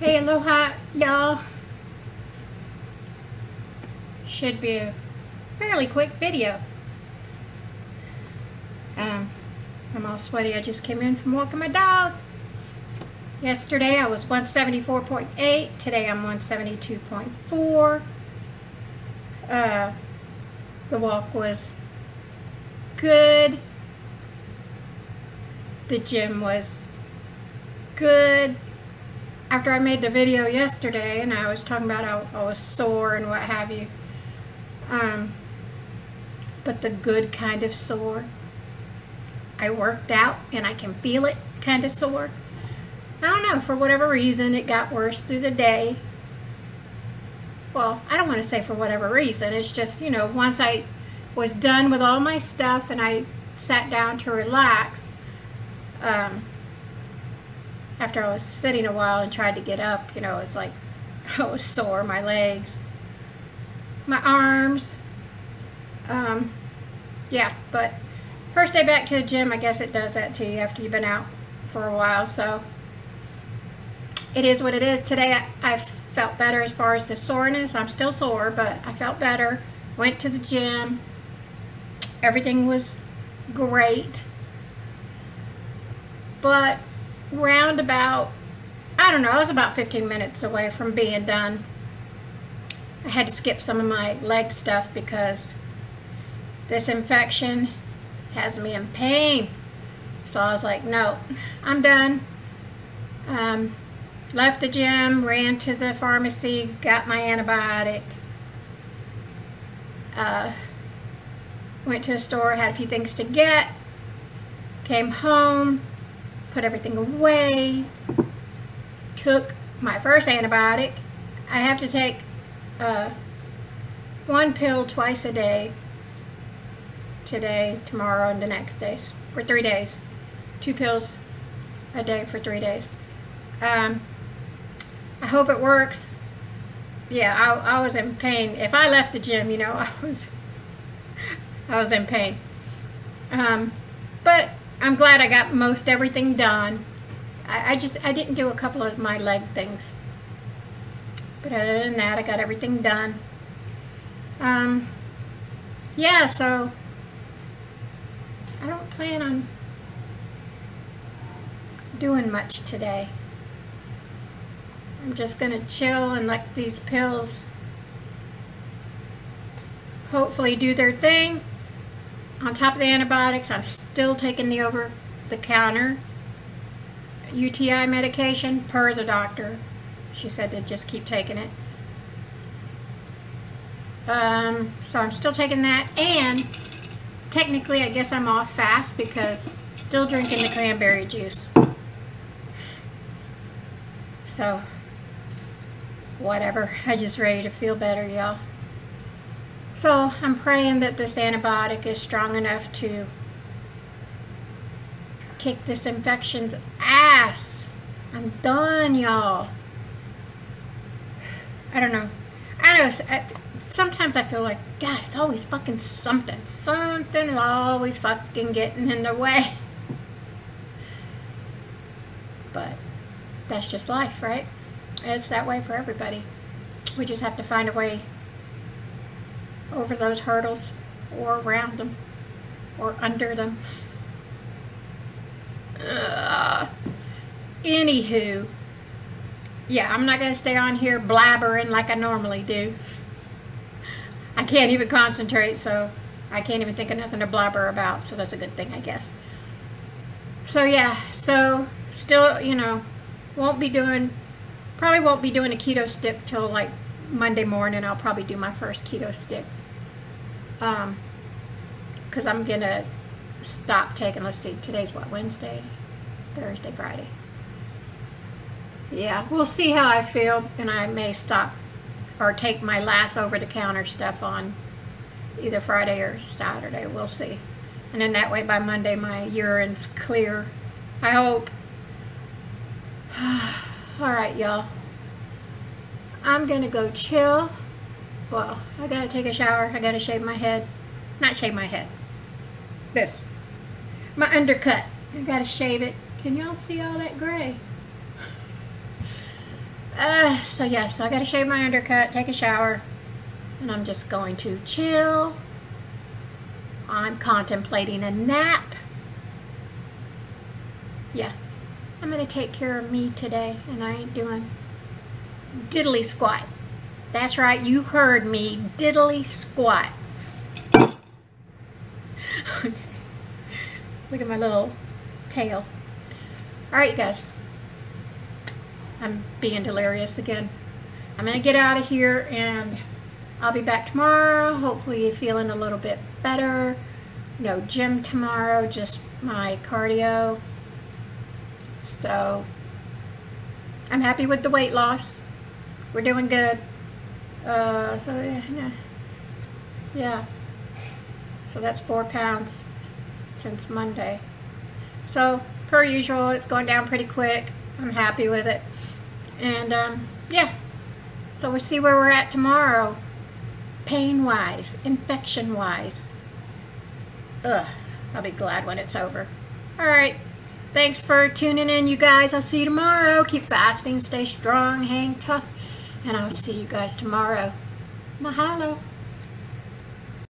Hey, aloha, y'all. Should be a fairly quick video. Um, I'm all sweaty. I just came in from walking my dog. Yesterday I was 174.8. Today I'm 172.4. Uh, the walk was good. The gym was good. After I made the video yesterday and I was talking about how I was sore and what have you, um, but the good kind of sore. I worked out and I can feel it kind of sore. I don't know, for whatever reason, it got worse through the day. Well, I don't want to say for whatever reason. It's just, you know, once I was done with all my stuff and I sat down to relax, um, after I was sitting a while and tried to get up, you know, it's like I was sore, my legs, my arms. Um, yeah, but first day back to the gym, I guess it does that to you after you've been out for a while. So it is what it is. Today I, I felt better as far as the soreness. I'm still sore, but I felt better. Went to the gym. Everything was great. But round about, I don't know, I was about 15 minutes away from being done. I had to skip some of my leg stuff because this infection has me in pain. So I was like, no, I'm done. Um, left the gym, ran to the pharmacy, got my antibiotic. Uh, went to a store, had a few things to get. Came home, put everything away. Took my first antibiotic. I have to take uh, one pill twice a day today, tomorrow, and the next days for three days. Two pills a day for three days. Um, I hope it works. Yeah, I, I was in pain. If I left the gym, you know, I was I was in pain. Um, but I'm glad I got most everything done. I, I just I didn't do a couple of my leg things. But other than that, I got everything done. Um, yeah, so I don't plan on doing much today. I'm just going to chill and let these pills hopefully do their thing. On top of the antibiotics, I'm still taking the over-the-counter UTI medication per the doctor. She said to just keep taking it. Um, so I'm still taking that and technically I guess I'm off fast because still drinking the cranberry juice. So whatever. I just ready to feel better, y'all. So I'm praying that this antibiotic is strong enough to kick this infection's ass. I'm done, y'all. I don't know. I know. Sometimes I feel like, God, it's always fucking something. Something always fucking getting in the way. But that's just life, right? It's that way for everybody. We just have to find a way over those hurdles or around them or under them. Uh, anywho, yeah, I'm not going to stay on here blabbering like I normally do. I can't even concentrate, so I can't even think of nothing to blabber about, so that's a good thing, I guess. So, yeah, so still, you know, won't be doing Probably won't be doing a keto stick till like Monday morning. I'll probably do my first keto stick. Um, because I'm going to stop taking, let's see, today's what, Wednesday? Thursday, Friday. Yeah, we'll see how I feel, and I may stop or take my last over-the-counter stuff on either Friday or Saturday. We'll see. And then that way by Monday my urine's clear. I hope. Alright, y'all. I'm going to go chill. Well, I got to take a shower. I got to shave my head. Not shave my head. This. My undercut. I got to shave it. Can y'all see all that gray? Uh, so yes, So I gotta shave my undercut, take a shower, and I'm just going to chill. I'm contemplating a nap. Yeah, I'm gonna take care of me today, and I ain't doing diddly squat. That's right, you heard me, diddly squat. okay. Look at my little tail. All right, you guys. I'm being delirious again. I'm going to get out of here and I'll be back tomorrow. Hopefully feeling a little bit better. No gym tomorrow, just my cardio. So I'm happy with the weight loss. We're doing good. Uh, so yeah, yeah. So that's four pounds since Monday. So per usual, it's going down pretty quick. I'm happy with it. And um, yeah, so we'll see where we're at tomorrow. Pain-wise, infection-wise. Ugh, I'll be glad when it's over. All right. Thanks for tuning in, you guys. I'll see you tomorrow. Keep fasting, stay strong, hang tough, and I'll see you guys tomorrow. Mahalo.